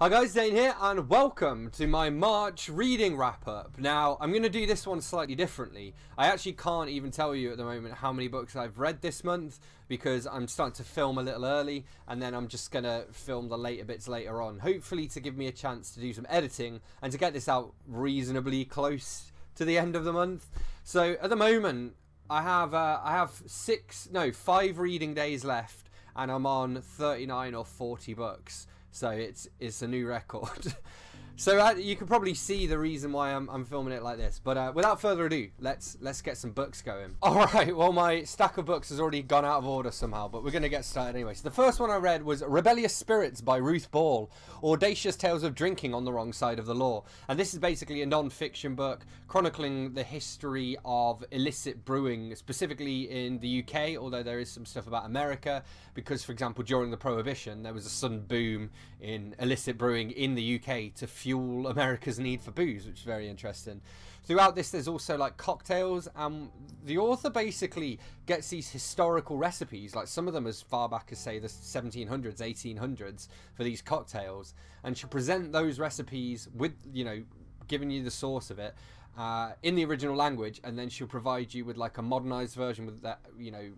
Hi guys, Dane here and welcome to my March reading wrap up. Now, I'm going to do this one slightly differently. I actually can't even tell you at the moment how many books I've read this month because I'm starting to film a little early and then I'm just going to film the later bits later on. Hopefully to give me a chance to do some editing and to get this out reasonably close to the end of the month. So at the moment, I have uh, I have six, no, five reading days left and I'm on 39 or 40 books. So it's it's a new record. so uh, you can probably see the reason why I'm, I'm filming it like this. But uh, without further ado, let's let's get some books going. All right. Well, my stack of books has already gone out of order somehow, but we're going to get started anyway. So the first one I read was Rebellious Spirits by Ruth Ball, Audacious Tales of Drinking on the Wrong Side of the Law. And this is basically a non-fiction book chronicling the history of illicit brewing, specifically in the UK, although there is some stuff about America, because, for example, during the Prohibition, there was a sudden boom in illicit brewing in the UK to fuel America's need for booze, which is very interesting. Throughout this, there's also like cocktails, and the author basically gets these historical recipes, like some of them as far back as say the 1700s, 1800s, for these cocktails, and she'll present those recipes with, you know, giving you the source of it uh, in the original language, and then she'll provide you with like a modernized version with that, you know,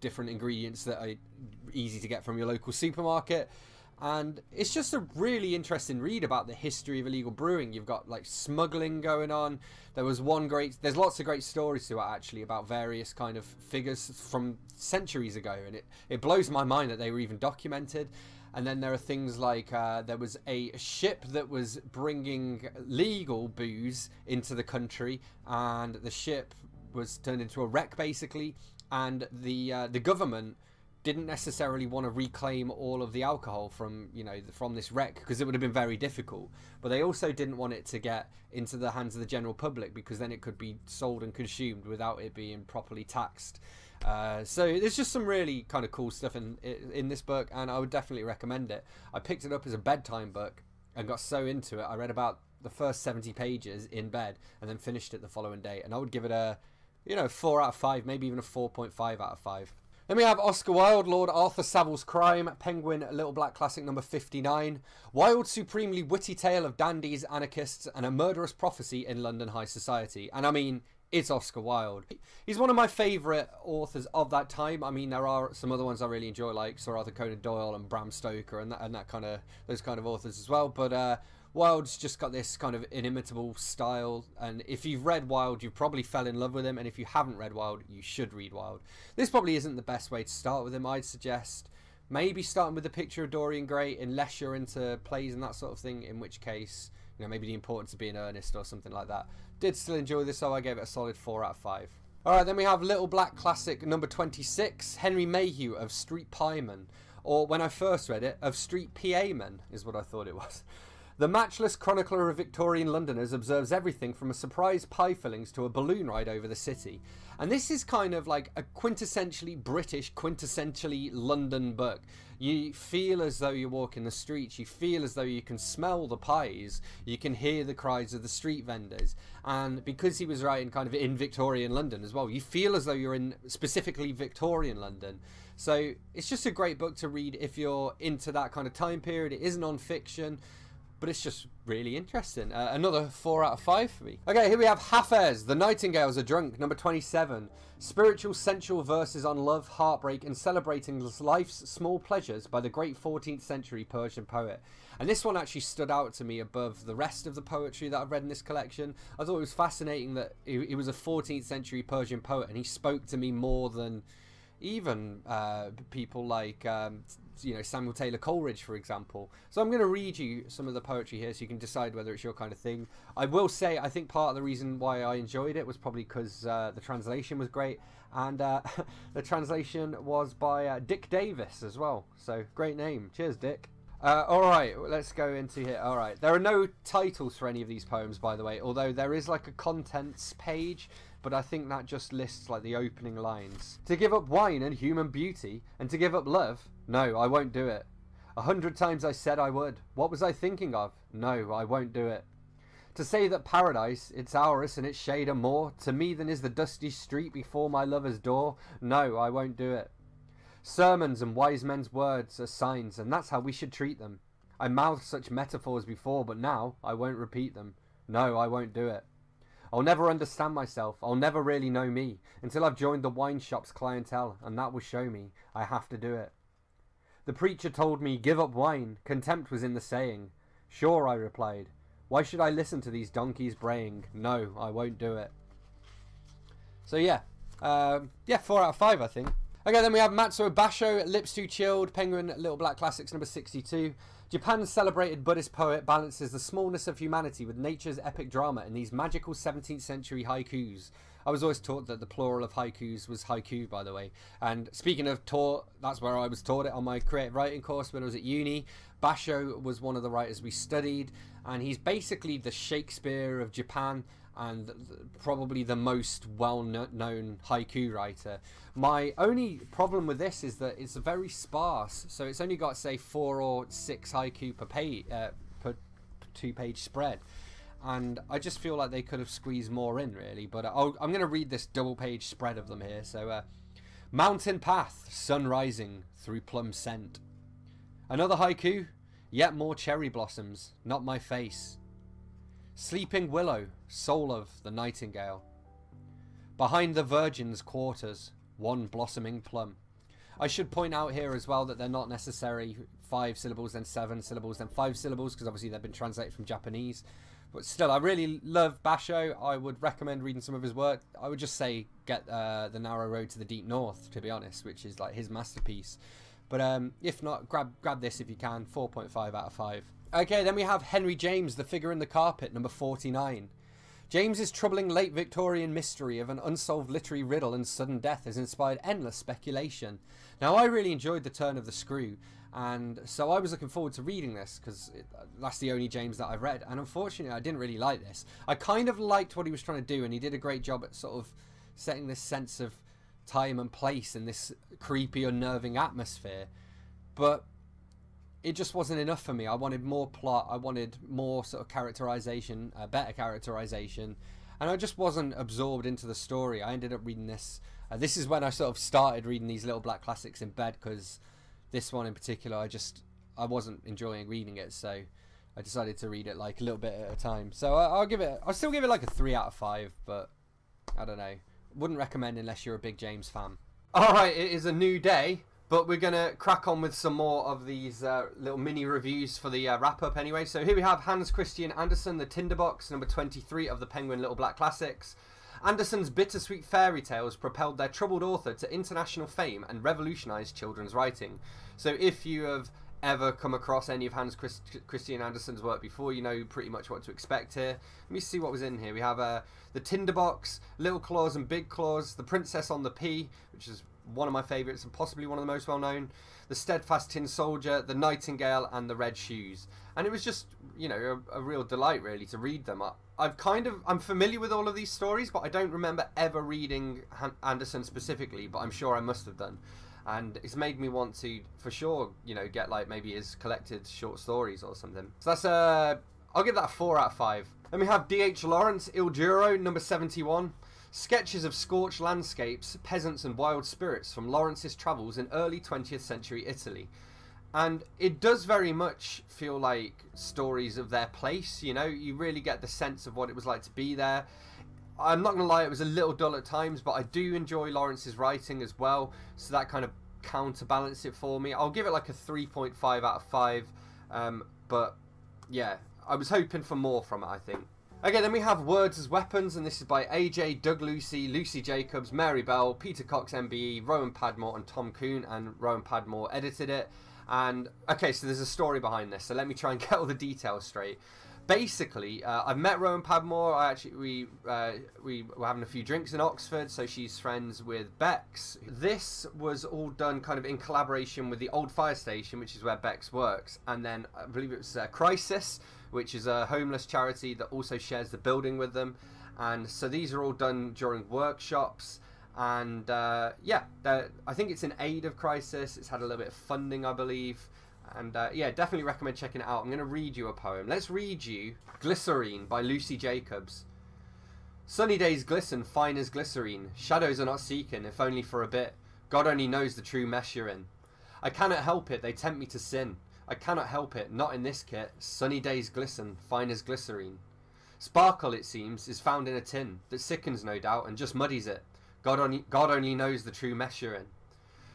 different ingredients that are easy to get from your local supermarket and it's just a really interesting read about the history of illegal brewing. You've got like smuggling going on. There was one great. There's lots of great stories to actually about various kind of figures from centuries ago, and it it blows my mind that they were even documented. And then there are things like uh, there was a ship that was bringing legal booze into the country, and the ship was turned into a wreck basically, and the uh, the government didn't necessarily want to reclaim all of the alcohol from you know from this wreck because it would have been very difficult. But they also didn't want it to get into the hands of the general public because then it could be sold and consumed without it being properly taxed. Uh, so there's just some really kind of cool stuff in in this book and I would definitely recommend it. I picked it up as a bedtime book and got so into it I read about the first 70 pages in bed and then finished it the following day. And I would give it a you know 4 out of 5 maybe even a 4.5 out of 5 then we have Oscar Wilde, Lord Arthur Savile's Crime, Penguin, Little Black Classic number 59. Wilde's supremely witty tale of dandies, anarchists, and a murderous prophecy in London high society. And I mean, it's Oscar Wilde. He's one of my favourite authors of that time. I mean, there are some other ones I really enjoy, like Sir Arthur Conan Doyle and Bram Stoker and that, and that kind of those kind of authors as well. But uh, Wilde's just got this kind of inimitable style, and if you've read Wilde, you probably fell in love with him, and if you haven't read Wilde, you should read Wilde. This probably isn't the best way to start with him. I'd suggest maybe starting with the picture of Dorian Gray, unless you're into plays and that sort of thing, in which case, you know, maybe the importance of being earnest or something like that. Did still enjoy this, so I gave it a solid 4 out of 5. Alright, then we have Little Black Classic number 26, Henry Mayhew of Street Piemen. Or when I first read it, of Street PA is what I thought it was. The matchless chronicler of Victorian Londoners observes everything from a surprise pie fillings to a balloon ride over the city. And this is kind of like a quintessentially British, quintessentially London book. You feel as though you're walking the streets, you feel as though you can smell the pies, you can hear the cries of the street vendors. And because he was writing kind of in Victorian London as well, you feel as though you're in specifically Victorian London. So it's just a great book to read if you're into that kind of time period. It is non-fiction but it's just really interesting. Uh, another 4 out of 5 for me. Okay, here we have Hafez, The Nightingales Are Drunk, number 27. Spiritual, sensual verses on love, heartbreak, and celebrating life's small pleasures by the great 14th century Persian poet. And this one actually stood out to me above the rest of the poetry that I've read in this collection. I thought it was fascinating that he, he was a 14th century Persian poet and he spoke to me more than even uh, people like um, you know Samuel Taylor Coleridge, for example. So I'm going to read you some of the poetry here, so you can decide whether it's your kind of thing. I will say I think part of the reason why I enjoyed it was probably because uh, the translation was great, and uh, the translation was by uh, Dick Davis as well. So great name. Cheers, Dick. Uh, all right, let's go into here. All right, there are no titles for any of these poems, by the way, although there is like a contents page but I think that just lists like the opening lines. To give up wine and human beauty, and to give up love? No, I won't do it. A hundred times I said I would. What was I thinking of? No, I won't do it. To say that paradise, its ours and its shade are more to me than is the dusty street before my lover's door? No, I won't do it. Sermons and wise men's words are signs, and that's how we should treat them. I mouthed such metaphors before, but now I won't repeat them. No, I won't do it. I'll never understand myself. I'll never really know me until I've joined the wine shop's clientele, and that will show me I have to do it. The preacher told me, Give up wine. Contempt was in the saying. Sure, I replied. Why should I listen to these donkeys braying? No, I won't do it. So, yeah. Um, yeah, 4 out of 5, I think. Okay, then we have Matsuo Basho, Lips Too Chilled, Penguin Little Black Classics number 62. Japan's celebrated Buddhist poet balances the smallness of humanity with nature's epic drama in these magical 17th century haikus. I was always taught that the plural of haikus was haiku, by the way. And speaking of taught, that's where I was taught it on my creative writing course when I was at uni. Basho was one of the writers we studied, and he's basically the Shakespeare of Japan and probably the most well-known haiku writer. My only problem with this is that it's very sparse, so it's only got say four or six haiku per page, uh, per two-page spread, and I just feel like they could have squeezed more in, really. But i am going to read this double-page spread of them here. So, uh, mountain path, sun rising through plum scent. Another haiku, yet more cherry blossoms, not my face. Sleeping willow, soul of the nightingale. Behind the virgin's quarters, one blossoming plum. I should point out here as well that they're not necessarily five syllables then seven syllables then five syllables because obviously they've been translated from Japanese. But still, I really love Basho. I would recommend reading some of his work. I would just say get uh, The Narrow Road to the Deep North, to be honest, which is like his masterpiece. But um, if not, grab grab this if you can. 4.5 out of 5. Okay, then we have Henry James, The Figure in the Carpet, number 49. James's troubling late Victorian mystery of an unsolved literary riddle and sudden death has inspired endless speculation. Now, I really enjoyed The Turn of the Screw, and so I was looking forward to reading this because that's the only James that I've read. And unfortunately, I didn't really like this. I kind of liked what he was trying to do, and he did a great job at sort of setting this sense of time and place in this creepy, unnerving atmosphere. But it just wasn't enough for me. I wanted more plot. I wanted more sort of characterization, uh, better characterization, and I just wasn't absorbed into the story. I ended up reading this. Uh, this is when I sort of started reading these little black classics in bed because this one in particular, I just I wasn't enjoying reading it, so I decided to read it like a little bit at a time. So I, will give it. I'll still give it like a three out of five, but I don't know. Wouldn't recommend unless you're a big James fan. All right, it is a new day. But we're going to crack on with some more of these uh, little mini reviews for the uh, wrap up anyway. So here we have Hans Christian Andersen, The Tinderbox, number 23 of the Penguin Little Black Classics. Andersen's bittersweet fairy tales propelled their troubled author to international fame and revolutionized children's writing. So if you have ever come across any of Hans Christ Christian Andersen's work before, you know pretty much what to expect here. Let me see what was in here. We have uh, The Tinderbox, Little Claus and Big Claus, The Princess on the Pea, which is one of my favourites and possibly one of the most well known. The Steadfast Tin Soldier, The Nightingale, and The Red Shoes. And it was just, you know, a, a real delight really to read them. I, I've kind of, I'm familiar with all of these stories, but I don't remember ever reading Han Andersen specifically, but I'm sure I must have done. And it's made me want to, for sure, you know, get like maybe his collected short stories or something. So that's a, uh, I'll give that a 4 out of 5. Then we have D.H. Lawrence, Il Duro, number 71. Sketches of scorched landscapes, peasants, and wild spirits from Lawrence's travels in early 20th century Italy. And it does very much feel like stories of their place, you know, you really get the sense of what it was like to be there. I'm not to lie, it was a little dull at times, but I do enjoy Lawrence's writing as well, so that kind of counterbalance it for me. I'll give it like a 3.5 out of 5, um, but yeah, I was hoping for more from it, I think. Okay, then we have Words as Weapons, and this is by AJ, Doug Lucy, Lucy Jacobs, Mary Bell, Peter Cox MBE, Rowan Padmore, and Tom Kuhn, and Rowan Padmore edited it. And okay, so there's a story behind this, so let me try and get all the details straight. Basically, uh, I've met Rowan Padmore. I actually we uh, we were having a few drinks in Oxford, so she's friends with Bex. This was all done kind of in collaboration with the old fire station, which is where Bex works, and then I believe it was uh, Crisis which is a homeless charity that also shares the building with them. And so these are all done during workshops. And uh, yeah, I think it's in aid of Crisis. It's had a little bit of funding, I believe. And uh, yeah, definitely recommend checking it out. I'm going to read you a poem. Let's read you Glycerine by Lucy Jacobs. Sunny days glisten fine as glycerine. Shadows are not seeking, if only for a bit. God only knows the true mess you're in. I cannot help it, they tempt me to sin. I cannot help it, not in this kit. Sunny days glisten, fine as glycerine. Sparkle, it seems, is found in a tin that sickens, no doubt, and just muddies it. God only, God only knows the true mesh you're in.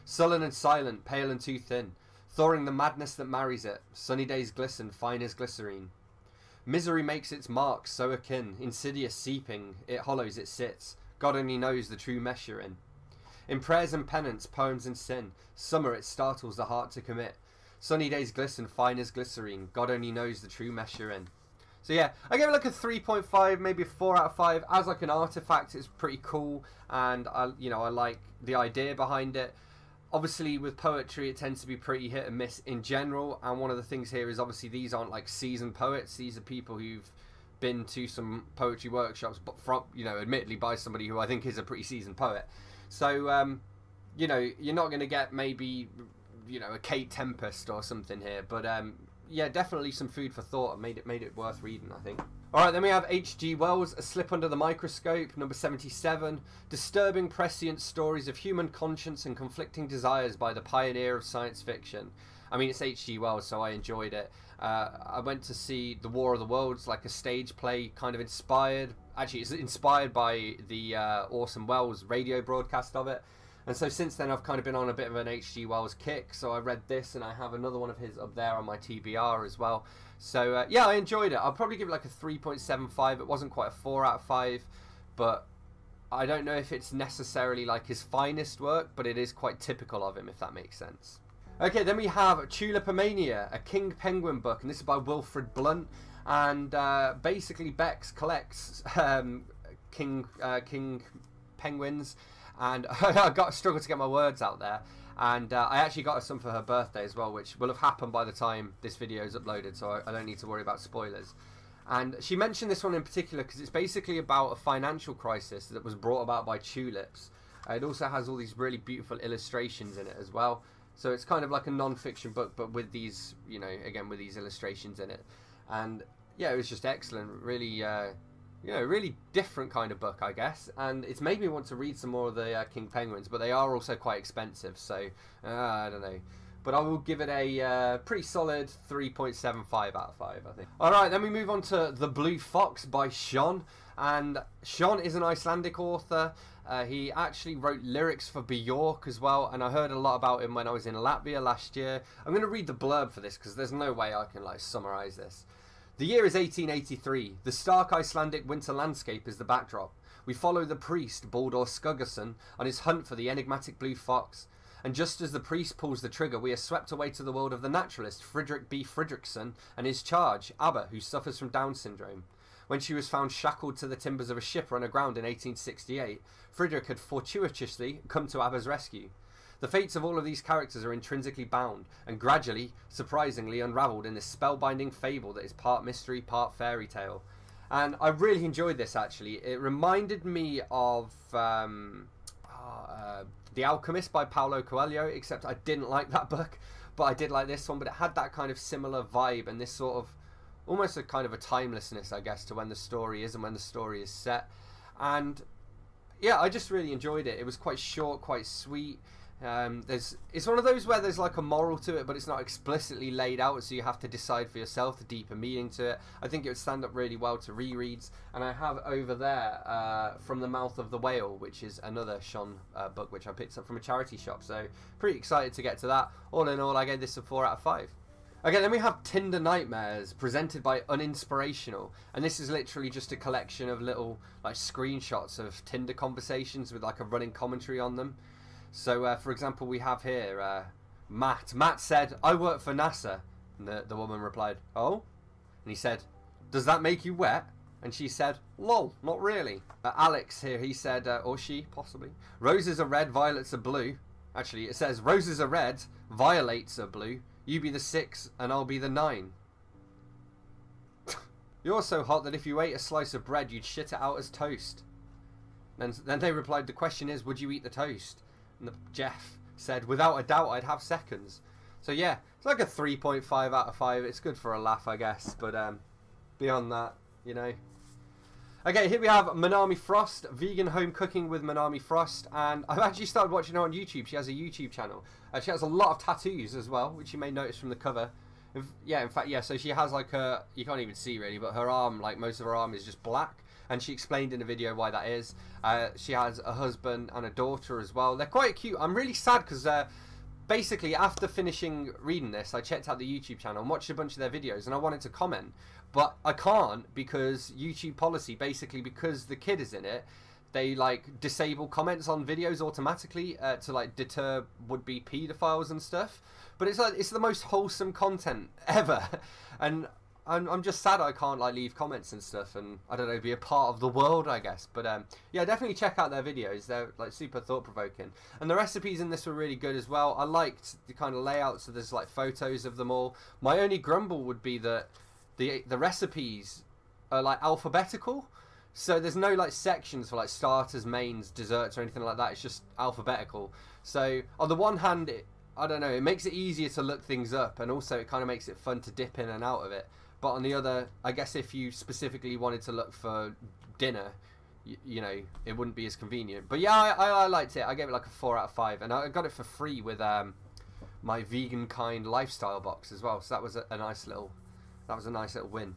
Sullen and silent, pale and too thin, thawing the madness that marries it. Sunny days glisten, fine as glycerine. Misery makes its marks so akin, insidious seeping, it hollows, it sits. God only knows the true mesh you're in. In prayers and penance, poems and sin, summer it startles the heart to commit. Sunny days glisten, fine as glycerine. God only knows the true in. So yeah, I gave it like a 3.5, maybe a 4 out of 5. As like an artifact, it's pretty cool, and I, you know, I like the idea behind it. Obviously, with poetry, it tends to be pretty hit and miss in general. And one of the things here is obviously these aren't like seasoned poets; these are people who've been to some poetry workshops, but from you know, admittedly by somebody who I think is a pretty seasoned poet. So um, you know, you're not going to get maybe you know a Kate Tempest or something here, but um, yeah, definitely some food for thought made it made it worth reading. I think. All right, then we have H.G. Wells, A Slip Under the Microscope, number 77. Disturbing prescient stories of human conscience and conflicting desires by the pioneer of science fiction. I mean, it's H.G. Wells, so I enjoyed it. Uh, I went to see The War of the Worlds, like a stage play, kind of inspired. Actually, it's inspired by the uh, Welles radio broadcast of it. And so since then, I've kind of been on a bit of an H.G. Wells kick. So I read this, and I have another one of his up there on my TBR as well. So uh, yeah, I enjoyed it. I'll probably give it like a 3.75. It wasn't quite a 4 out of 5, but I don't know if it's necessarily like his finest work, but it is quite typical of him, if that makes sense. Okay, then we have Tulipomania, a King Penguin book, and this is by Wilfrid Blunt. And uh, basically, Bex collects um, King uh, King penguins and I got struggled to get my words out there. And uh, I actually got her some for her birthday as well, which will have happened by the time this video is uploaded, so I, I don't need to worry about spoilers. And she mentioned this one in particular because it's basically about a financial crisis that was brought about by tulips. Uh, it also has all these really beautiful illustrations in it as well. So it's kind of like a non-fiction book, but with these, you know, again with these illustrations in it. And yeah, it was just excellent. Really, uh, you know, really different kind of book, I guess. And it's made me want to read some more of the uh, King Penguins, but they are also quite expensive, so uh, I don't know. But I will give it a uh, pretty solid 3.75 out of 5, I think. Alright, then we move on to The Blue Fox by Sjón. And Sjón is an Icelandic author. Uh, he actually wrote lyrics for Bjork as well, and I heard a lot about him when I was in Latvia last year. I'm going to read the blurb for this because there's no way I can like summarize this. The year is 1883. The stark Icelandic winter landscape is the backdrop. We follow the priest, Baldur Skuggason, on his hunt for the enigmatic blue fox. And just as the priest pulls the trigger, we are swept away to the world of the naturalist, Frederick B. Fredrickson, and his charge, Abba, who suffers from Down syndrome. When she was found shackled to the timbers of a ship run aground in 1868, Frederick had fortuitously come to Abba's rescue. The fates of all of these characters are intrinsically bound, and gradually, surprisingly, unravelled in this spellbinding fable that is part mystery, part fairy tale. And I really enjoyed this actually. It reminded me of um, uh, The Alchemist by Paulo Coelho, except I didn't like that book, but I did like this one. But it had that kind of similar vibe and this sort of almost a kind of a timelessness, I guess, to when the story is and when the story is set. And yeah, I just really enjoyed it. It was quite short, quite sweet. Um, there's it's one of those where there's like a moral to it, but it's not explicitly laid out, so you have to decide for yourself the deeper meaning to it. I think it would stand up really well to rereads, and I have over there uh, from the mouth of the whale, which is another Sjón uh, book which I picked up from a charity shop. So pretty excited to get to that. All in all, I gave this a four out of five. Okay, then we have Tinder Nightmares, presented by Uninspirational, and this is literally just a collection of little like screenshots of Tinder conversations with like a running commentary on them. So, uh, for example, we have here uh, Matt. Matt said, I work for NASA. And the, the woman replied, Oh? And he said, Does that make you wet? And she said, Lol, not really. Uh, Alex here, he said, uh, or she, possibly. Roses are red, violets are blue. Actually, it says, Roses are red, violets are blue. You be the six, and I'll be the nine. You're so hot that if you ate a slice of bread, you'd shit it out as toast. Then, then they replied, The question is, would you eat the toast? Jeff said, without a doubt, I'd have seconds. So yeah, it's like a 3.5 out of 5. It's good for a laugh, I guess. But um, beyond that, you know. Okay, here we have Monami Frost, vegan home cooking with Monami Frost, and I've actually started watching her on YouTube. She has a YouTube channel. Uh, she has a lot of tattoos as well, which you may notice from the cover. If, yeah, in fact, yeah. So she has like her, you can't even see really, but her arm, like most of her arm, is just black. And she explained in a video why that is. Uh, she has a husband and a daughter as well. They're quite cute. I'm really sad because uh, basically after finishing reading this, I checked out the YouTube channel and watched a bunch of their videos, and I wanted to comment, but I can't because YouTube policy, basically because the kid is in it, they like disable comments on videos automatically uh, to like deter would-be pedophiles and stuff. But it's like it's the most wholesome content ever, and I'm, I'm just sad I can't like leave comments and stuff and I don't know be a part of the world I guess. But um, yeah definitely check out their videos. They're like super thought-provoking. And the recipes in this were really good as well. I liked the kind of layouts so there's like photos of them all. My only grumble would be that the the recipes are like alphabetical. So there's no like sections for like starters mains desserts or anything like that. It's just alphabetical. So on the one hand it, I don't know it makes it easier to look things up and also it kind of makes it fun to dip in and out of it but on the other, I guess if you specifically wanted to look for dinner, you, you know, it wouldn't be as convenient. But yeah, I, I, I, liked it. I gave it like a four out of five, and I got it for free with um, my vegan kind lifestyle box as well. So that was a, a nice little, that was a nice little win.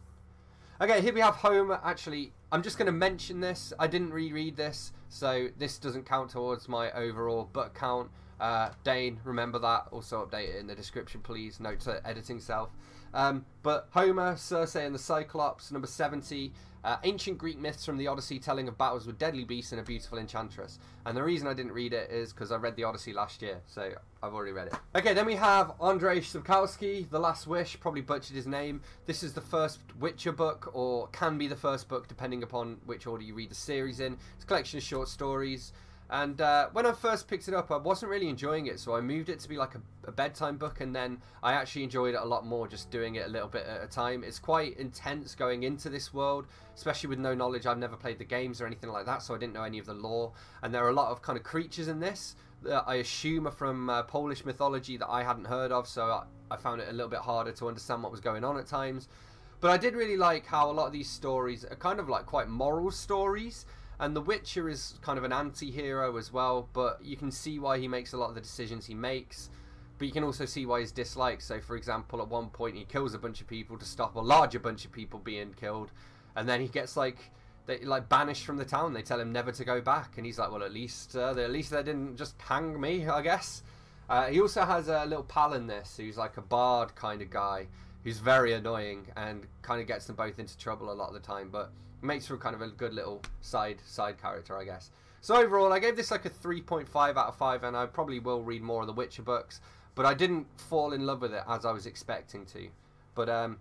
Okay, here we have home. Actually, I'm just going to mention this. I didn't reread this, so this doesn't count towards my overall book count. Uh, Dane, remember that. Also update it in the description, please. Note to editing self. Um, but Homer, Circe, and the Cyclops, number 70. Uh, ancient Greek myths from the Odyssey telling of battles with deadly beasts and a beautiful enchantress. And the reason I didn't read it is because I read the Odyssey last year, so I've already read it. Okay, then we have Andrei Sapkowski, The Last Wish, probably butchered his name. This is the first Witcher book, or can be the first book, depending upon which order you read the series in. It's a collection of short stories. And uh, when I first picked it up, I wasn't really enjoying it, so I moved it to be like a, a, bedtime book, and then I actually enjoyed it a lot more just doing it a little bit at a time. It's quite intense going into this world, especially with no knowledge. I've never played the games or anything like that, so I didn't know any of the lore. And there are a lot of kind of creatures in this that I assume are from uh, Polish mythology that I hadn't heard of, so I, I found it a little bit harder to understand what was going on at times. But I did really like how a lot of these stories are kind of like quite moral stories and The Witcher is kind of an anti hero as well, but you can see why he makes a lot of the decisions he makes. But you can also see why he's disliked. So, for example, at one point he kills a bunch of people to stop a larger bunch of people being killed, and then he gets like they like banished from the town. They tell him never to go back, and he's like, "Well, at least uh, at least they didn't just hang me, I guess." Uh, he also has a little pal in this who's like a bard kind of guy who's very annoying and kind of gets them both into trouble a lot of the time. But makes for kind of a good little side side character, I guess. So overall, I gave this like a 3.5 out of 5, and I probably will read more of the Witcher books, but I didn't fall in love with it as I was expecting to. But um,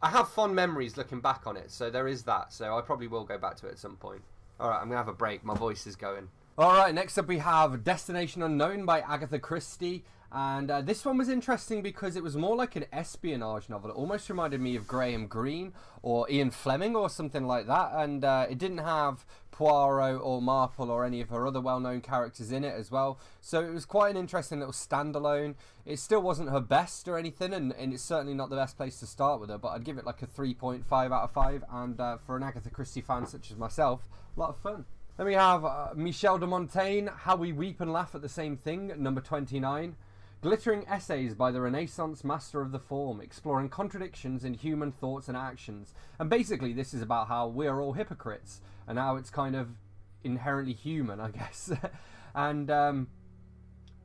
I have fond memories looking back on it, so there is that. So I probably will go back to it at some point. All right, I'm gonna have a break. My voice is going. All right, next up we have Destination Unknown by Agatha Christie. And uh, this one was interesting because it was more like an espionage novel. It almost reminded me of Graham Greene or Ian Fleming or something like that. And uh, it didn't have Poirot or Marple or any of her other well known characters in it as well. So it was quite an interesting little standalone. It still wasn't her best or anything, and, and it's certainly not the best place to start with her, but I'd give it like a 3.5 out of 5. And uh, for an Agatha Christie fan such as myself, a lot of fun. Then we have uh, Michel de Montaigne, How We Weep and Laugh at the Same Thing, number 29. Glittering essays by the Renaissance master of the form, exploring contradictions in human thoughts and actions. And basically, this is about how we're all hypocrites and how it's kind of inherently human, I guess. and, um,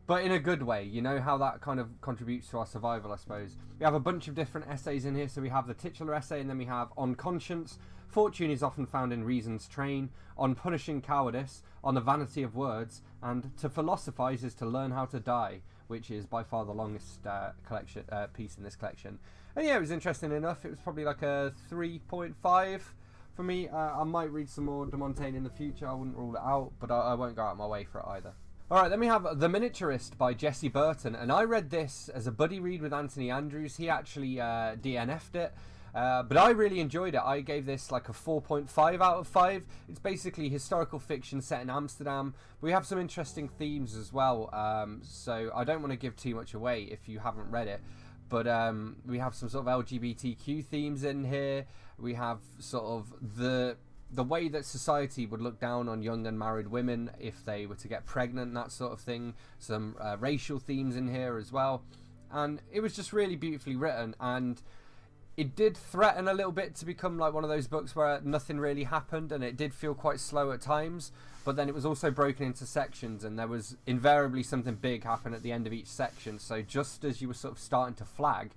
but in a good way, you know, how that kind of contributes to our survival, I suppose. We have a bunch of different essays in here. So we have the titular essay, and then we have On Conscience, Fortune is often found in reason's train, on punishing cowardice, on the vanity of words, and to philosophize is to learn how to die which is by far the longest uh, collection uh, piece in this collection. And yeah, it was interesting enough. It was probably like a 3.5 for me. Uh, I might read some more De Montaigne in the future. I wouldn't rule it out, but I, I won't go out of my way for it either. Alright, then we have The Miniaturist by Jessie Burton, and I read this as a buddy read with Anthony Andrews. He actually uh, DNF'd it, uh, but I really enjoyed it. I gave this like a 4.5 out of 5. It's basically historical fiction set in Amsterdam. We have some interesting themes as well, um, so I don't want to give too much away if you haven't read it. But um, we have some sort of LGBTQ themes in here. We have sort of the the way that society would look down on young unmarried women if they were to get pregnant, that sort of thing. Some uh, racial themes in here as well and it was just really beautifully written and it did threaten a little bit to become like one of those books where nothing really happened and it did feel quite slow at times but then it was also broken into sections and there was invariably something big happen at the end of each section so just as you were sort of starting to flag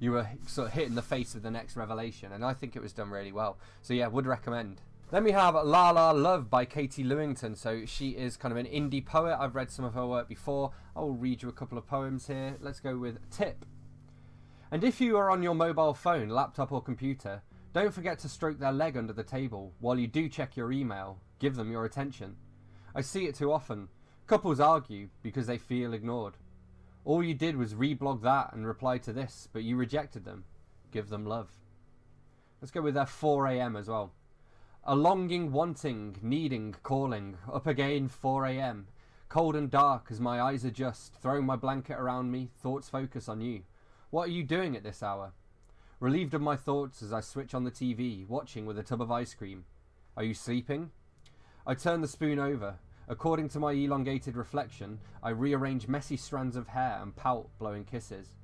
you were sort of hit in the face of the next revelation and i think it was done really well so yeah would recommend then we have La La Love by Katie Lewington. So she is kind of an indie poet. I've read some of her work before. I will read you a couple of poems here. Let's go with Tip. And if you are on your mobile phone, laptop, or computer, don't forget to stroke their leg under the table while you do check your email. Give them your attention. I see it too often. Couples argue because they feel ignored. All you did was reblog that and reply to this, but you rejected them. Give them love. Let's go with their 4am as well. A longing, wanting, needing, calling, up again 4am. Cold and dark as my eyes adjust, throwing my blanket around me, thoughts focus on you. What are you doing at this hour? Relieved of my thoughts as I switch on the TV, watching with a tub of ice cream. Are you sleeping? I turn the spoon over. According to my elongated reflection, I rearrange messy strands of hair and pout, blowing kisses.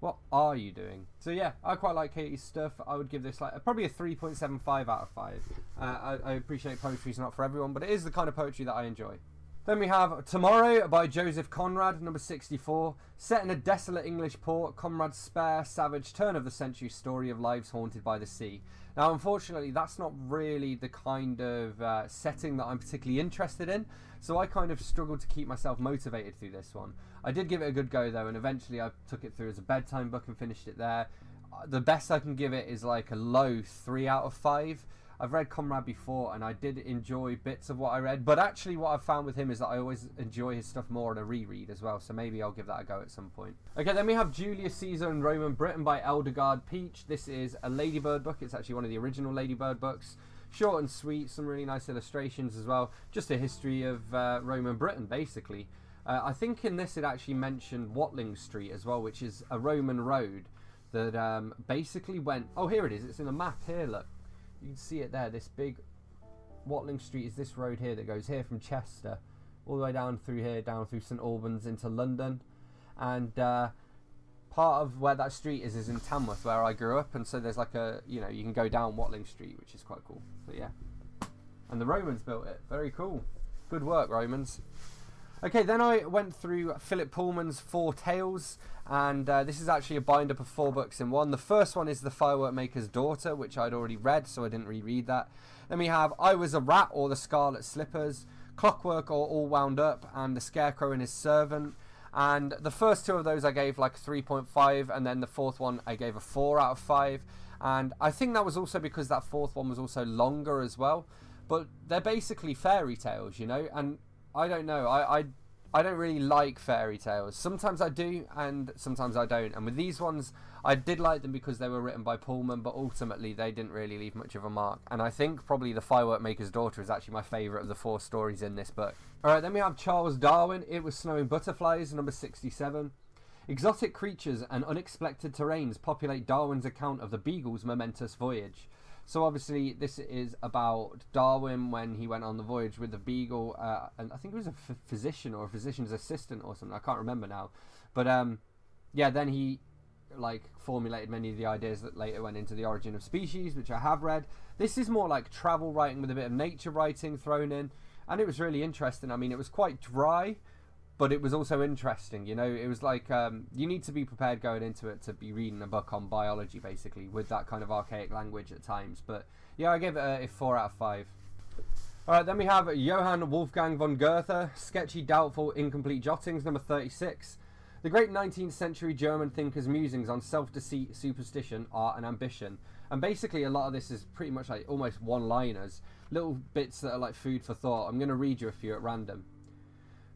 What are you doing? So yeah, I quite like Katie's stuff. I would give this like probably a 3.75 out of 5. Uh, I, I appreciate poetry's not for everyone, but it is the kind of poetry that I enjoy. Then we have Tomorrow by Joseph Conrad, number 64. Set in a desolate English port, Conrad's spare, savage, turn of the century story of lives haunted by the sea. Now, unfortunately, that's not really the kind of uh, setting that I'm particularly interested in, so I kind of struggled to keep myself motivated through this one. I did give it a good go, though, and eventually I took it through as a bedtime book and finished it there. Uh, the best I can give it is like a low 3 out of 5 I've read Conrad before and I did enjoy bits of what I read, but actually, what I've found with him is that I always enjoy his stuff more on a reread as well, so maybe I'll give that a go at some point. Okay, then we have Julius Caesar and Roman Britain by L. Du Garde Peach. This is a Ladybird book, it's actually one of the original Ladybird books. Short and sweet, some really nice illustrations as well. Just a history of uh, Roman Britain, basically. Uh, I think in this it actually mentioned Watling Street as well, which is a Roman road that um, basically went. Oh, here it is. It's in a map here. Look, you can see it there. This big Watling Street is this road here that goes here from Chester all the way down through here, down through St Albans into London, and uh, part of where that street is is in Tamworth, where I grew up, and so there's like a you know you can go down Watling Street, which is quite cool. So yeah, and the Romans built it. Very cool. Good work, Romans. Okay, then I went through Philip Pullman's Four Tales, and uh, this is actually a binder of four books in one. The first one is The Firework Maker's Daughter, which I'd already read, so I didn't reread that. Then we have I Was a Rat or The Scarlet Slippers, Clockwork or All Wound Up, and The Scarecrow and His Servant. And the first two of those I gave like 3.5, and then the fourth one I gave a 4 out of 5. And I think that was also because that fourth one was also longer as well. But they're basically fairy tales, you know, and I don't know. I, I I don't really like fairy tales. Sometimes I do, and sometimes I don't. And with these ones, I did like them because they were written by Pullman, but ultimately they didn't really leave much of a mark. And I think probably The Firework Maker's Daughter is actually my favourite of the four stories in this book. Alright, then we have Charles Darwin, It Was Snowing Butterflies, number 67. Exotic creatures and unexpected terrains populate Darwin's account of the Beagle's momentous voyage. So obviously, this is about Darwin when he went on the voyage with the Beagle, uh, and I think it was a f- physician or a physician's assistant or something. I can't remember now, but um, yeah, then he like formulated many of the ideas that later went into the origin of species, which I have read. This is more like travel writing with a bit of nature writing thrown in, and it was really interesting. I mean, it was quite dry, but it was also interesting. You know, it was like um, you need to be prepared going into it to be reading a book on biology, basically, with that kind of archaic language at times. But yeah, I gave it a, a four out of five. All right, then we have Johann Wolfgang von Goethe, Sketchy, Doubtful, Incomplete Jottings, number 36. The great 19th century German thinker's musings on self deceit, superstition, art, and ambition. And basically, a lot of this is pretty much like almost one liners, little bits that are like food for thought. I'm going to read you a few at random.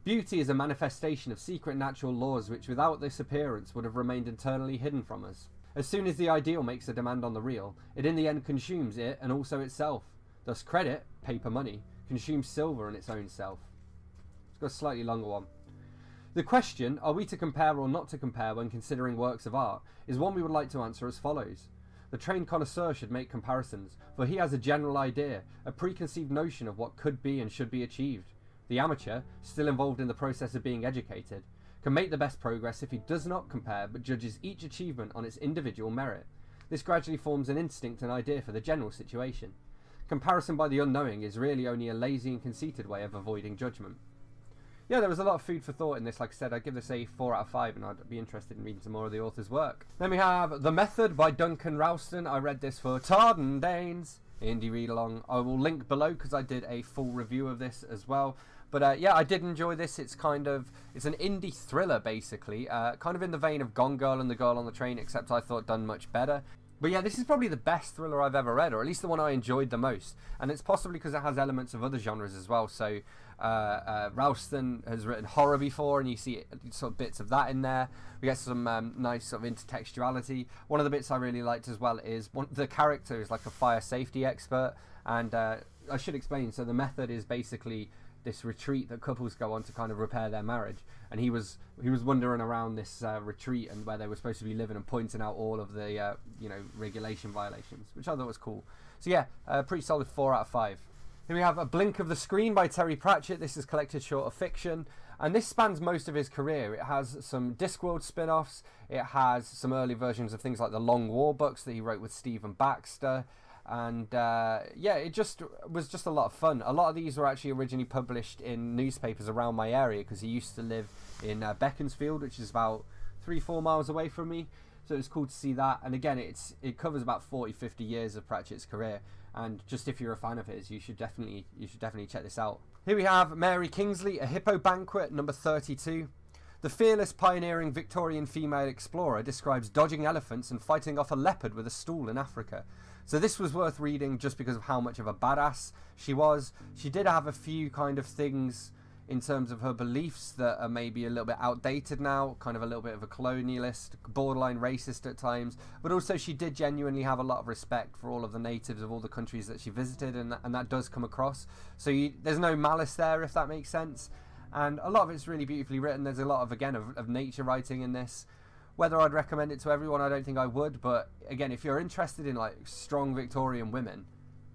Beauty is a manifestation of secret natural laws which without this appearance would have remained eternally hidden from us. As soon as the ideal makes a demand on the real, it in the end consumes it and also itself. Thus credit, paper money, consumes silver and its own self. It's got a slightly longer one. The question, are we to compare or not to compare when considering works of art, is one we would like to answer as follows. The trained connoisseur should make comparisons, for he has a general idea, a preconceived notion of what could be and should be achieved. The amateur, still involved in the process of being educated, can make the best progress if he does not compare but judges each achievement on its individual merit. This gradually forms an instinct and idea for the general situation. Comparison by the unknowing is really only a lazy and conceited way of avoiding judgment. Yeah, there was a lot of food for thought in this. Like I said, I'd give this a 4 out of 5 and I'd be interested in reading some more of the author's work. Then we have The Method by Duncan Ralston. I read this for Tardan Danes indie read along. I will link below because I did a full review of this as well. But uh, yeah, I did enjoy this. It's kind of it's an indie thriller basically, uh, kind of in the vein of Gone Girl and The Girl on the Train, except I thought done much better. But yeah, this is probably the best thriller I've ever read, or at least the one I enjoyed the most. And it's possibly because it has elements of other genres as well. So uh, uh, Ralston has written horror before, and you see sort of bits of that in there. We get some um, nice sort of intertextuality. One of the bits I really liked as well is one, the character is like a fire safety expert, and uh, I should explain. So the method is basically this retreat that couples go on to kind of repair their marriage. And he was he was wandering around this uh, retreat and where they were supposed to be living and pointing out all of the uh, you know regulation violations, which I thought was cool. So yeah, uh, pretty solid four out of five. Here we have A Blink of the Screen by Terry Pratchett. This is collected short of fiction. And this spans most of his career. It has some Discworld spin offs, it has some early versions of things like the Long War books that he wrote with Stephen Baxter and uh, yeah, it just was just a lot of fun. A lot of these were actually originally published in newspapers around my area because he used to live in uh, Beaconsfield, which is about three, four miles away from me. So it was cool to see that. And again, it's it covers about 40, 50 years of Pratchett's career. And just if you're a fan of his, you should definitely you should definitely check this out. Here we have Mary Kingsley, A Hippo Banquet, number 32. The fearless, pioneering Victorian female explorer describes dodging elephants and fighting off a leopard with a stool in Africa. So this was worth reading just because of how much of a badass she was. She did have a few kind of things in terms of her beliefs that are maybe a little bit outdated now, kind of a little bit of a colonialist, borderline racist at times. But also, she did genuinely have a lot of respect for all of the natives of all the countries that she visited, and that, and that does come across. So you, there's no malice there, if that makes sense. And a lot of it's really beautifully written. There's a lot of again of, of nature writing in this. Whether I'd recommend it to everyone, I don't think I would. But again, if you're interested in like strong Victorian women,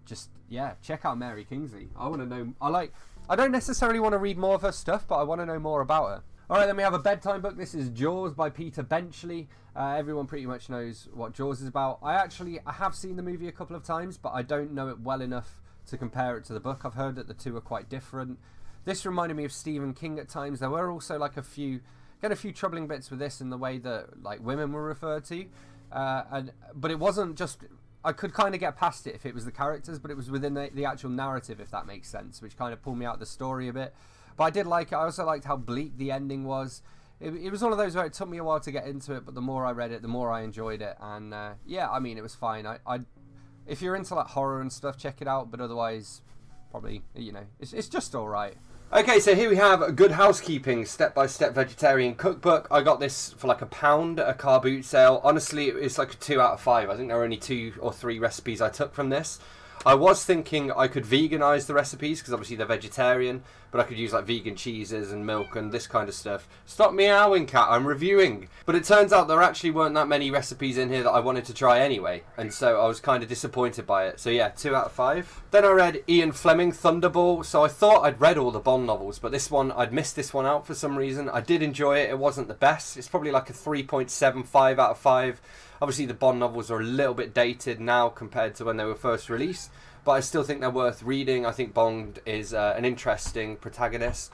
just yeah, check out Mary Kingsley. I want to know. I like. I don't necessarily want to read more of her stuff, but I want to know more about her. All right, then we have a bedtime book. This is Jaws by Peter Benchley. Uh, everyone pretty much knows what Jaws is about. I actually I have seen the movie a couple of times, but I don't know it well enough to compare it to the book. I've heard that the two are quite different. This reminded me of Stephen King at times. There were also like a few get a few troubling bits with this in the way that like women were referred to, uh, and but it wasn't just. I could kind of get past it if it was the characters, but it was within the, the actual narrative, if that makes sense, which kind of pulled me out of the story a bit. But I did like it. I also liked how bleak the ending was. It, it, was one of those where it took me a while to get into it, but the more I read it, the more I enjoyed it. And uh, yeah, I mean, it was fine. I, I, if you're into like horror and stuff, check it out. But otherwise, probably you know, it's it's just all right. Okay, so here we have a Good Housekeeping Step by Step Vegetarian Cookbook. I got this for like a pound at a car boot sale. Honestly, it's like a 2 out of 5. I think there are only 2 or 3 recipes I took from this. I was thinking I could veganize the recipes because obviously they're vegetarian, but I could use like vegan cheeses and milk and this kind of stuff. Stop meowing, cat. I'm reviewing. But it turns out there actually weren't that many recipes in here that I wanted to try anyway, and so I was kind of disappointed by it. So yeah, two out of five. Then I read Ian Fleming Thunderball. So I thought I'd read all the Bond novels, but this one I'd missed this one out for some reason. I did enjoy it. It wasn't the best. It's probably like a 3.75 out of five. Obviously, the Bond novels are a little bit dated now compared to when they were first released, but I still think they're worth reading. I think Bond is uh, an interesting protagonist.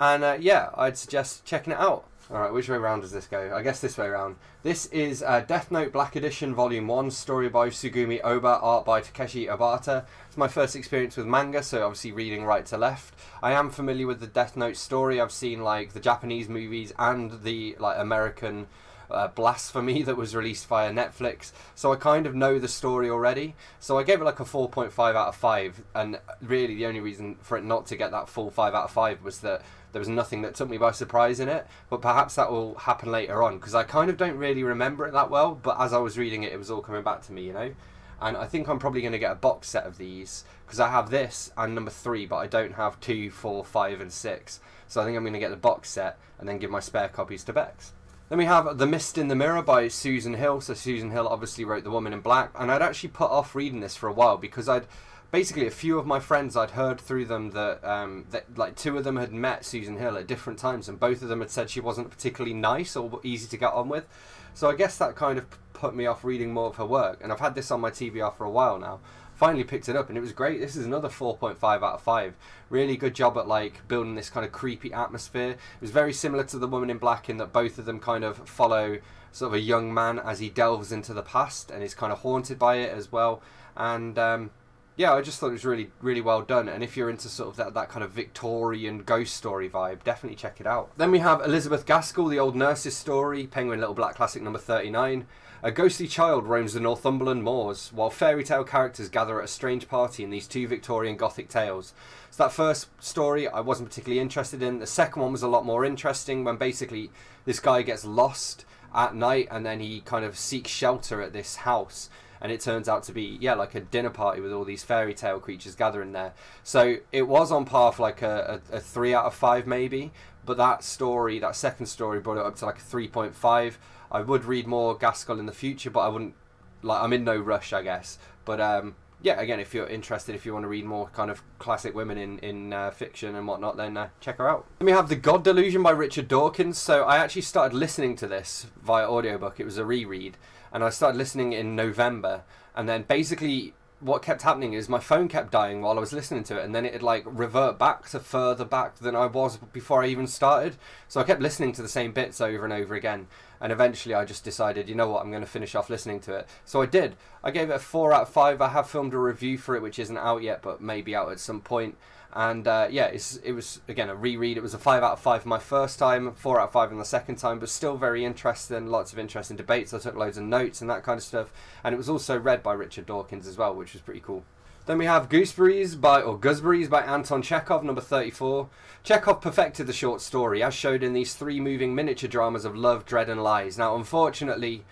And uh, yeah, I'd suggest checking it out. Alright, which way round does this go? I guess this way round. This is uh, Death Note Black Edition Volume 1, story by Tsugumi Ohba, art by Takeshi Obata. It's my first experience with manga, so obviously reading right to left. I am familiar with the Death Note story. I've seen like the Japanese movies and the like American uh, Blasphemy that was released via Netflix. So I kind of know the story already. So I gave it like a 4.5 out of 5. And really, the only reason for it not to get that full 5 out of 5 was that there was nothing that took me by surprise in it. But perhaps that will happen later on because I kind of don't really remember it that well. But as I was reading it, it was all coming back to me, you know? And I think I'm probably going to get a box set of these because I have this and number three, but I don't have two, four, five, and six. So I think I'm going to get the box set and then give my spare copies to Bex. Then we have The Mist in the Mirror by Susan Hill. So Susan Hill obviously wrote The Woman in Black, and I'd actually put off reading this for a while because I'd basically a few of my friends I'd heard through them that um, that like two of them had met Susan Hill at different times, and both of them had said she wasn't particularly nice or easy to get on with. So I guess that kind of put me off reading more of her work, and I've had this on my TBR for a while now. Finally picked it up, and it was great. This is another 4.5 out of 5. Really good job at like building this kind of creepy atmosphere. It was very similar to The Woman in Black in that both of them kind of follow sort of a young man as he delves into the past and is kind of haunted by it as well. And um, yeah, I just thought it was really, really well done. And if you're into sort of that, that kind of Victorian ghost story vibe, definitely check it out. Then we have Elizabeth Gaskell, the old nurse's story, Penguin Little Black Classic number 39. A ghostly child roams the Northumberland moors, while fairy tale characters gather at a strange party in these two Victorian Gothic tales. So that first story I wasn't particularly interested in. The second one was a lot more interesting when basically this guy gets lost at night and then he kind of seeks shelter at this house and it turns out to be yeah like a dinner party with all these fairy tale creatures gathering there so it was on par for like a, a, a three out of five maybe but that story that second story brought it up to like a 3.5 i would read more gaskell in the future but i wouldn't like i'm in no rush i guess but um yeah, again, if you're interested, if you want to read more kind of classic women in in uh, fiction and whatnot, then uh, check her out. Then we have The God Delusion by Richard Dawkins. So I actually started listening to this via audiobook. It was a reread, and I started listening in November, and then basically what kept happening is my phone kept dying while I was listening to it, and then it'd like revert back to further back than I was before I even started. So I kept listening to the same bits over and over again, and eventually I just decided, you know what, I'm going to finish off listening to it. So I did. I gave it a four out of five. I have filmed a review for it, which isn't out yet, but maybe out at some point. And uh, yeah, it was again a reread. It was a five out of five my first time, four out of five in the second time, but still very interesting. Lots of interesting debates. I took loads of notes and that kind of stuff. And it was also read by Richard Dawkins as well, which was pretty cool. Then we have Gooseberries by or Gooseberries by Anton Chekhov, number 34. Chekhov perfected the short story, as showed in these three moving miniature dramas of love, dread, and lies. Now, unfortunately,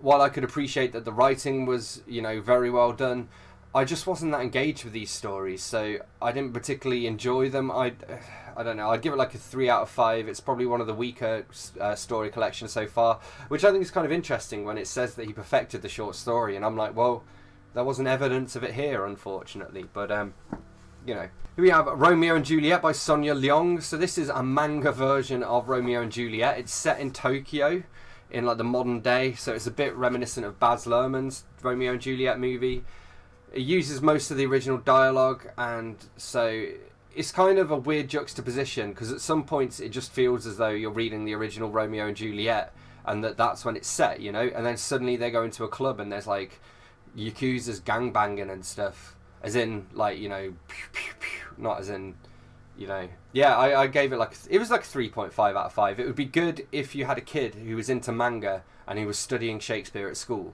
while I could appreciate that the writing was, you know, very well done, I just wasn't that engaged with these stories, so I didn't particularly enjoy them. I, I don't know. I'd give it like a three out of five. It's probably one of the weaker uh, story collections so far, which I think is kind of interesting when it says that he perfected the short story, and I'm like, well, there wasn't evidence of it here, unfortunately. But um, you know, here we have Romeo and Juliet by Sonia Leong. So this is a manga version of Romeo and Juliet. It's set in Tokyo in like the modern day, so it's a bit reminiscent of Baz Luhrmann's Romeo and Juliet movie it uses most of the original dialogue, and so it's kind of a weird juxtaposition because at some points it just feels as though you're reading the original Romeo and Juliet, and that that's when it's set, you know. And then suddenly they go into a club and there's like yakuza's gang banging and stuff, as in like you know, pew, pew, pew, not as in you know yeah I, I gave it like it was like 3.5 out of 5 it would be good if you had a kid who was into manga and he was studying shakespeare at school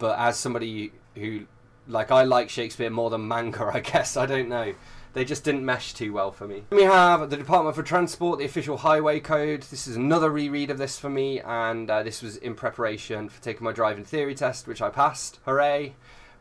but as somebody who like I like Shakespeare more than manga, I guess. I don't know. They just didn't mesh too well for me. We have the Department for Transport, the official highway code. This is another reread of this for me, and uh, this was in preparation for taking my driving theory test, which I passed. Hooray!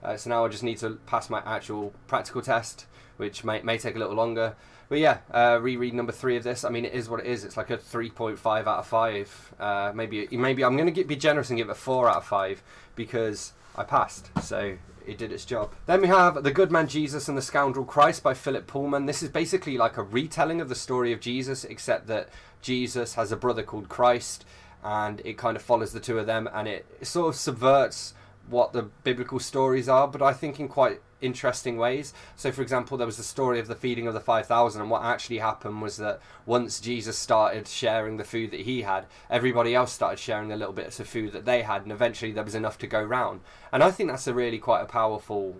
Uh, so now I just need to pass my actual practical test, which may, may take a little longer. But yeah, uh, reread number three of this. I mean, it is what it is. It's like a 3.5 out of 5. Uh, maybe maybe I'm going to be generous and give it a 4 out of 5 because I passed. So it did its job. Then we have The Good Man Jesus and the Scoundrel Christ by Philip Pullman. This is basically like a retelling of the story of Jesus, except that Jesus has a brother called Christ, and it kind of follows the two of them, and it sort of subverts what the biblical stories are, but I think in quite interesting ways. So, for example, there was the story of the feeding of the 5,000, and what actually happened was that once Jesus started sharing the food that he had, everybody else started sharing a little bits of food that they had, and eventually there was enough to go round. And I think that's a really quite a powerful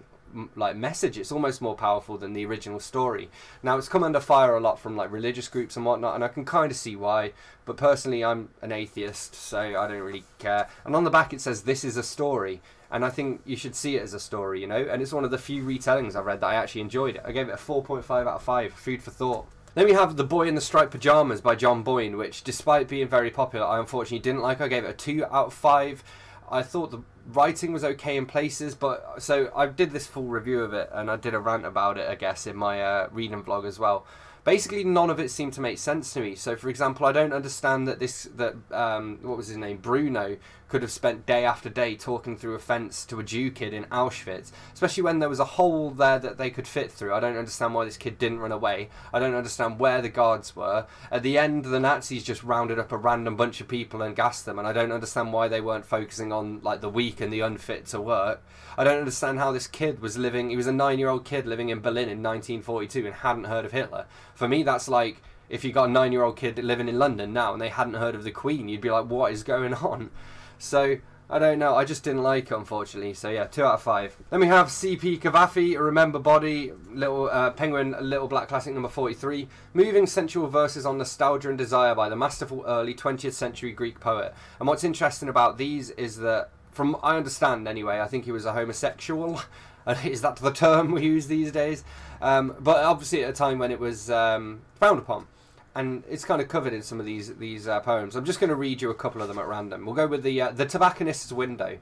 like message it's almost more powerful than the original story now it's come under fire a lot from like religious groups and whatnot and i can kind of see why but personally i'm an atheist so i don't really care and on the back it says this is a story and I think you should see it as a story, you know. And it's one of the few retellings I've read that I actually enjoyed. I gave it a 4.5 out of 5. Food for thought. Then we have The Boy in the Striped Pajamas by John Boyne, which, despite being very popular, I unfortunately didn't like. I gave it a 2 out of 5. I thought the writing was okay in places, but so I did this full review of it and I did a rant about it, I guess, in my uh, reading vlog as well basically none of it seemed to make sense to me. So, for example, I don't understand that this that um, what was his name Bruno could have spent day after day talking through a fence to a Jew kid in Auschwitz, especially when there was a hole there that they could fit through. I don't understand why this kid didn't run away. I don't understand where the guards were. At the end, the Nazis just rounded up a random bunch of people and gassed them, and I don't understand why they weren't focusing on like the weak and the unfit to work. I don't understand how this kid was living. He was a nine-year-old kid living in Berlin in 1942 and hadn't heard of Hitler. For me, that's like if you got a nine-year-old kid living in London now and they hadn't heard of the Queen, you'd be like, "What is going on?" So I don't know. I just didn't like it, unfortunately. So yeah, two out of five. Then we have CP Cavafy, Remember Body, Little uh, Penguin, Little Black Classic number 43. Moving sensual verses on nostalgia and desire by the masterful early 20th century Greek poet. And what's interesting about these is that, from I understand anyway, I think he was a homosexual. is that the term we use these days? Um, but obviously at a time when it was um, frowned upon and it's kind of covered in some of these these uh, poems. I'm just going to read you a couple of them at random. We'll go with the uh, the tobacconist's window.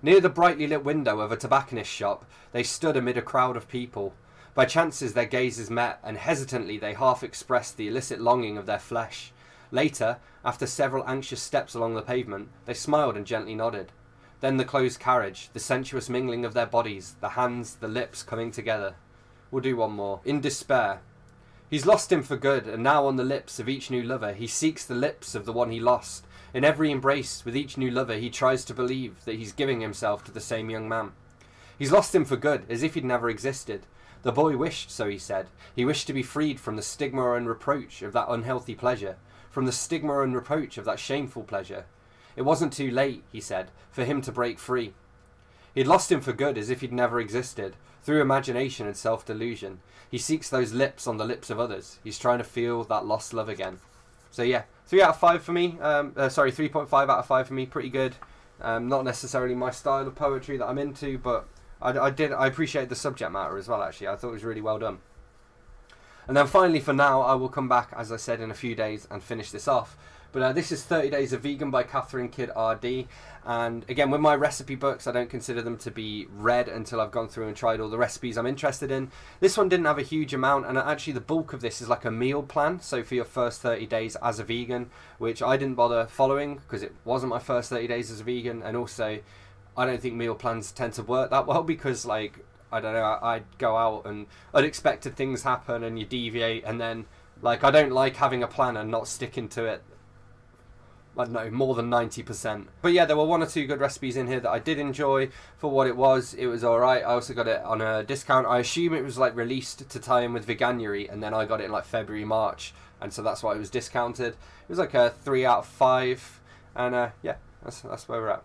Near the brightly lit window of a tobacconist's shop, they stood amid a crowd of people. By chances their gazes met, and hesitantly they half expressed the illicit longing of their flesh. Later, after several anxious steps along the pavement, they smiled and gently nodded. Then the closed carriage, the sensuous mingling of their bodies, the hands, the lips coming together. We'll do one more. In despair, He's lost him for good, and now on the lips of each new lover he seeks the lips of the one he lost. In every embrace with each new lover he tries to believe that he's giving himself to the same young man. He's lost him for good, as if he'd never existed. The boy wished, so he said. He wished to be freed from the stigma and reproach of that unhealthy pleasure, from the stigma and reproach of that shameful pleasure. It wasn't too late, he said, for him to break free. He'd lost him for good, as if he'd never existed, through imagination and self delusion. He seeks those lips on the lips of others. He's trying to feel that lost love again. So yeah, three out of five for me. Um, uh, sorry, three point five out of five for me. Pretty good. Um, not necessarily my style of poetry that I'm into, but I, I did. I appreciate the subject matter as well. Actually, I thought it was really well done. And then finally, for now, I will come back, as I said, in a few days and finish this off. But uh, this is 30 Days of Vegan by Catherine Kidd RD. And again, with my recipe books, I don't consider them to be read until I've gone through and tried all the recipes I'm interested in. This one didn't have a huge amount, and actually, the bulk of this is like a meal plan. So, for your first 30 days as a vegan, which I didn't bother following because it wasn't my first 30 days as a vegan, and also, I don't think meal plans tend to work that well because, like, I don't know, I'd go out and unexpected things happen and you deviate, and then, like, I don't like having a plan and not sticking to it I don't know, more than 90%. But yeah, there were one or two good recipes in here that I did enjoy for what it was. It was alright. I also got it on a discount. I assume it was like released to tie in with Veganuary and then I got it in like February, March. And so that's why it was discounted. It was like a 3 out of 5. And uh, yeah, that's, that's where we're at.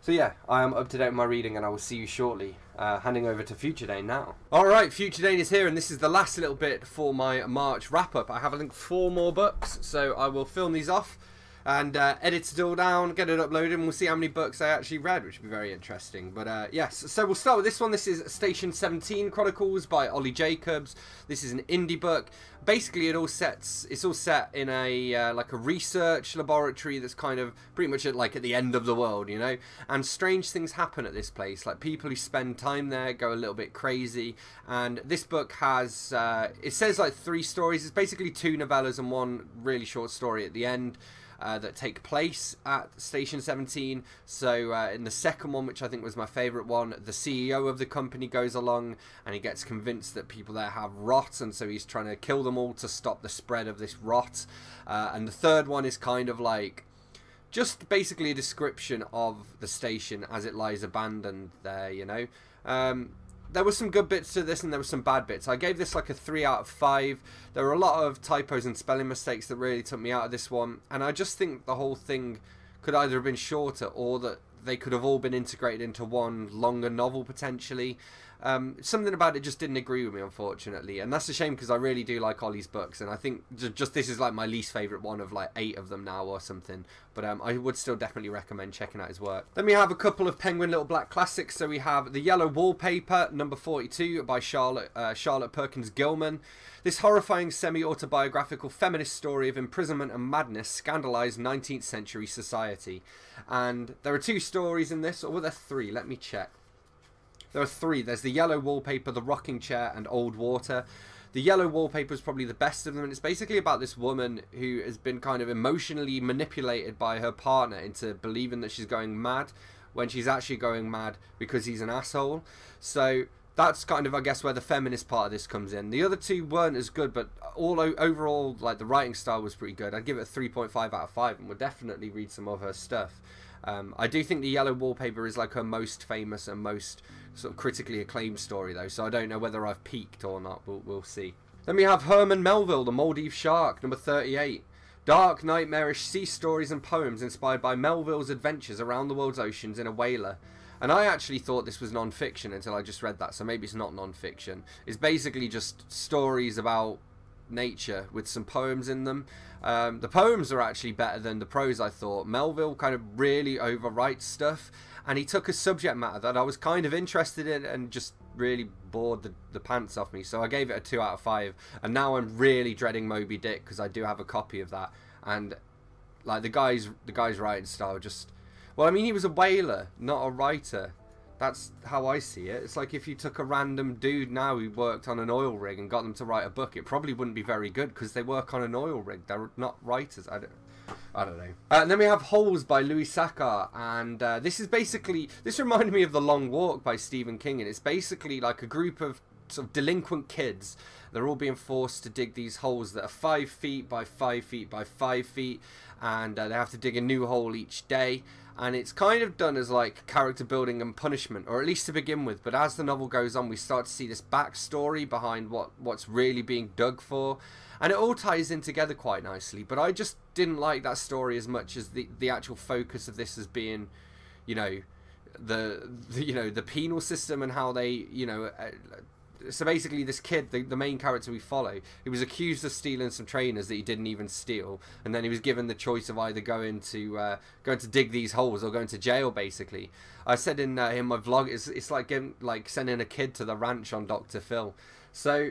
So yeah, I am up to date with my reading and I will see you shortly. Uh, handing over to Future Dane now. Alright, Future Dane is here and this is the last little bit for my March wrap up. I have I think four more books, so I will film these off and uh, edit it all down, get it uploaded, and we'll see how many books I actually read, which would be very interesting. But uh, yes, so we'll start with this one. This is Station 17 Chronicles by Ollie Jacobs. This is an indie book. Basically, it all sets. It's all set in a uh, like a research laboratory that's kind of pretty much at like at the end of the world, you know. And strange things happen at this place. Like people who spend time there go a little bit crazy. And this book has uh, it says like three stories. It's basically two novellas and one really short story at the end uh, that take place at Station 17. So uh, in the second one, which I think was my favourite one, the CEO of the company goes along and he gets convinced that people there have rot, and so he's trying to kill them all to stop the spread of this rot. Uh, and the third one is kind of like just basically a description of the station as it lies abandoned there, you know. Um, there were some good bits to this and there were some bad bits. I gave this like a 3 out of 5. There were a lot of typos and spelling mistakes that really took me out of this one. And I just think the whole thing could either have been shorter or that they could have all been integrated into one longer novel potentially. Um, something about it just didn't agree with me, unfortunately, and that's a shame because I really do like Ollie's books, and I think just this is like my least favorite one of like eight of them now or something. But um, I would still definitely recommend checking out his work. Then we have a couple of Penguin Little Black classics. So we have The Yellow Wallpaper, number 42, by Charlotte uh, Charlotte Perkins Gilman. This horrifying semi-autobiographical feminist story of imprisonment and madness scandalized 19th century society. And there are two stories in this, or were there three? Let me check. There are three. There's the yellow wallpaper, the rocking chair, and old water. The yellow wallpaper is probably the best of them, and it's basically about this woman who has been kind of emotionally manipulated by her partner into believing that she's going mad when she's actually going mad because he's an asshole. So that's kind of I guess where the feminist part of this comes in. The other two weren't as good, but all overall, like the writing style was pretty good. I'd give it a 3.5 out of 5 and would definitely read some of her stuff. Um, I do think the yellow wallpaper is like her most famous and most sort of critically acclaimed story though, so I don't know whether I've peaked or not. We'll, we'll see. Then we have Herman Melville, the Maldive Shark, number 38. Dark, nightmarish sea stories and poems inspired by Melville's adventures around the world's oceans in a whaler. And I actually thought this was non-fiction until I just read that, so maybe it's not non-fiction. It's basically just stories about nature with some poems in them. Um, the poems are actually better than the prose, I thought. Melville kind of really overwrites stuff, and he took a subject matter that I was kind of interested in and just really bored the, the pants off me. So I gave it a 2 out of 5, and now I'm really dreading Moby Dick because I do have a copy of that. And like the guy's the guy's writing style just well, I mean, he was a whaler, not a writer. That's how I see it. It's like if you took a random dude now who worked on an oil rig and got them to write a book, it probably wouldn't be very good because they work on an oil rig. They're not writers. I don't. I don't know. Uh, and then we have Holes by Louis Sachar, and uh, this is basically this reminded me of The Long Walk by Stephen King, and it's basically like a group of sort of delinquent kids. They're all being forced to dig these holes that are five feet by five feet by five feet, and uh, they have to dig a new hole each day and it's kind of done as like character building and punishment or at least to begin with. But as the novel goes on we start to see this backstory behind what what's really being dug for. And it all ties in together quite nicely. But i just didn't like that story as much as the the actual focus of this as being you know the, the you know the penal system and how they you know uh, so basically this kid the, the main character we follow he was accused of stealing some trainers that he didn't even steal and then he was given the choice of either going to uh, going to dig these holes or going to jail basically. I said in uh, in my vlog it's, it's like getting, like sending a kid to the ranch on dr phil. So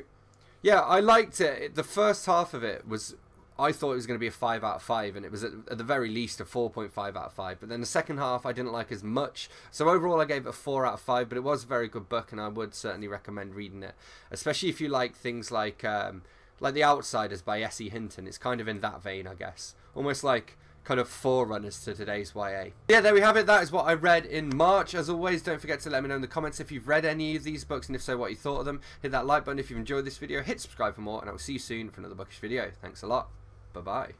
yeah i liked it. The first half of it was I thought it was going to be a 5 out of 5, and it was at, at, the very least a 4.5 out of 5. But then the second half I didn't like as much. So overall I gave it a 4 out of 5, but it was a very good book, and I would certainly recommend reading it. Especially if you like things like um, like The Outsiders by S.E. Hinton. It's kind of in that vein, I guess. Almost like kind of forerunners to today's YA. Yeah, there we have it. That is what I read in March. As always, don't forget to let me know in the comments if you've read any of these books and if so, what you thought of them. Hit that like button if you've enjoyed this video. Hit subscribe for more, and I will see you soon for another bookish video. Thanks a lot. Bye bye.